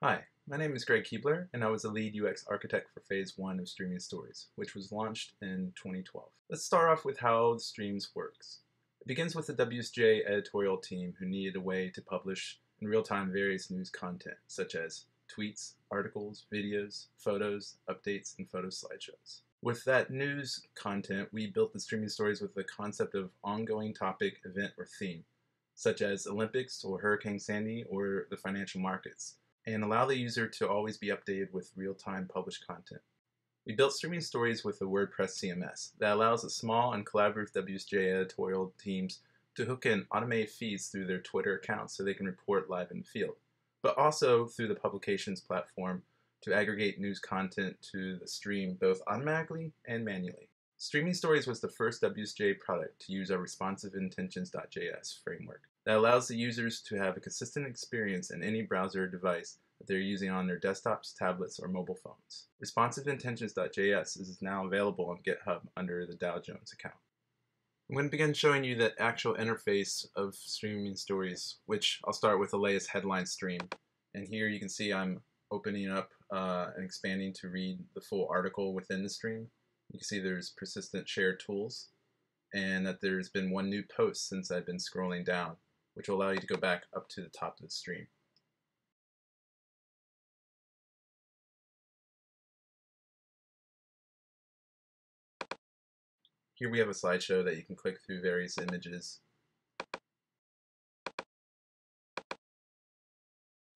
Hi, my name is Greg Kuebler, and I was the lead UX architect for Phase 1 of Streaming Stories, which was launched in 2012. Let's start off with how the Streams works. It begins with the WSJ editorial team who needed a way to publish in real time various news content, such as tweets, articles, videos, photos, updates, and photo slideshows. With that news content, we built the Streaming Stories with the concept of ongoing topic, event, or theme, such as Olympics or Hurricane Sandy or the financial markets and allow the user to always be updated with real-time published content. We built streaming stories with a WordPress CMS that allows a small and collaborative WSJ editorial teams to hook in automated feeds through their Twitter accounts so they can report live in the field, but also through the publications platform to aggregate news content to the stream both automatically and manually. Streaming Stories was the first WSJ product to use our responsive intentions.js framework that allows the users to have a consistent experience in any browser or device that they're using on their desktops, tablets, or mobile phones. ResponsiveIntentions.js is now available on GitHub under the Dow Jones account. I'm going to begin showing you the actual interface of streaming stories, which I'll start with the latest headline stream. And here you can see I'm opening up uh, and expanding to read the full article within the stream. You can see there's persistent shared tools and that there's been one new post since I've been scrolling down which will allow you to go back up to the top of the stream. Here we have a slideshow that you can click through various images.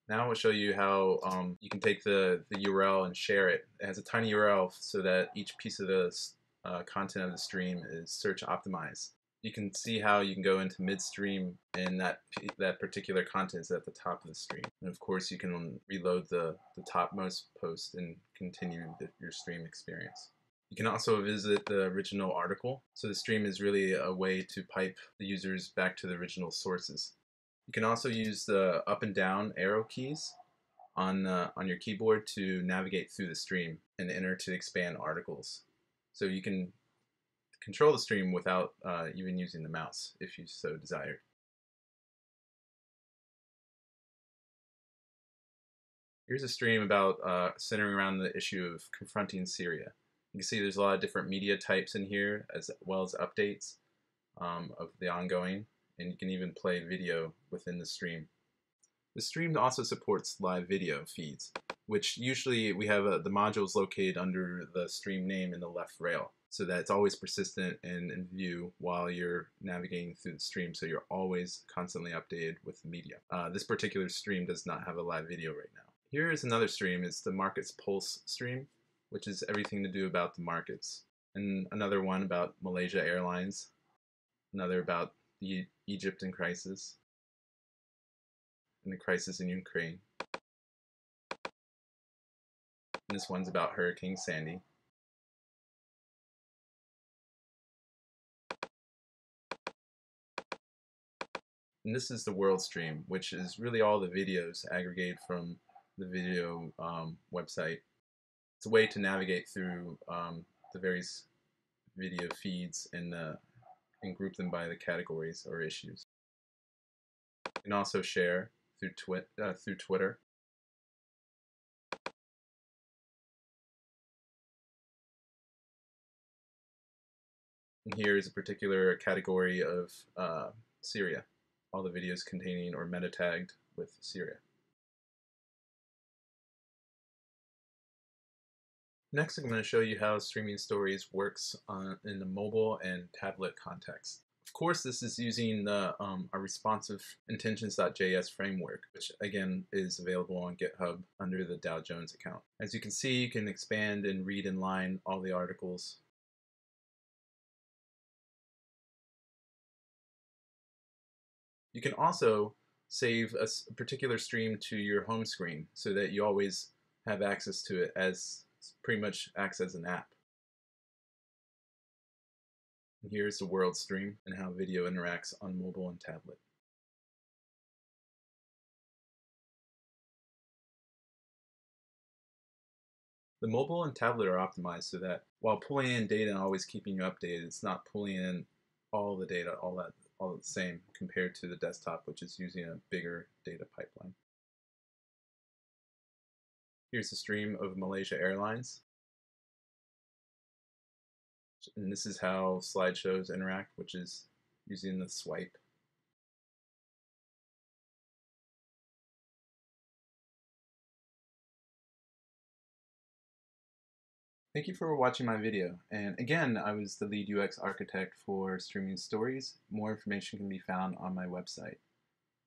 Now I'll show you how um, you can take the, the URL and share it. It has a tiny URL so that each piece of the uh, content of the stream is search optimized you can see how you can go into midstream and that that particular content is at the top of the stream. And of course, you can reload the, the topmost post and continue the, your stream experience. You can also visit the original article. So the stream is really a way to pipe the users back to the original sources. You can also use the up and down arrow keys on, uh, on your keyboard to navigate through the stream and enter to expand articles. So you can control the stream without uh, even using the mouse if you so desired. Here's a stream about uh, centering around the issue of confronting Syria. You can see there's a lot of different media types in here as well as updates um, of the ongoing and you can even play video within the stream. The stream also supports live video feeds, which usually we have uh, the modules located under the stream name in the left rail so that it's always persistent and in view while you're navigating through the stream so you're always constantly updated with the media. Uh, this particular stream does not have a live video right now. Here is another stream, it's the Markets Pulse stream, which is everything to do about the markets. And another one about Malaysia Airlines, another about the Egyptian crisis, and the crisis in Ukraine. And this one's about Hurricane Sandy. And this is the world stream, which is really all the videos aggregated from the video um, website. It's a way to navigate through um, the various video feeds and, uh, and group them by the categories or issues. You can also share through, twi uh, through Twitter. And here is a particular category of uh, Syria all the videos containing or meta tagged with Syria. Next, I'm going to show you how Streaming Stories works on, in the mobile and tablet context. Of course, this is using the um, our responsive intentions.js framework, which again is available on GitHub under the Dow Jones account. As you can see, you can expand and read in line all the articles You can also save a particular stream to your home screen so that you always have access to it as pretty much acts as an app. And here's the world stream and how video interacts on mobile and tablet. The mobile and tablet are optimized so that while pulling in data and always keeping you updated, it's not pulling in all the data all at all the same compared to the desktop, which is using a bigger data pipeline. Here's a stream of Malaysia Airlines. And this is how slideshows interact, which is using the swipe. Thank you for watching my video. And again, I was the lead UX architect for Streaming Stories. More information can be found on my website.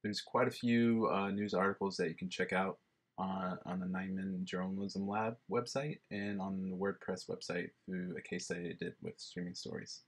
There's quite a few uh, news articles that you can check out on, on the Nieman Journalism Lab website and on the WordPress website through a case study I did with Streaming Stories.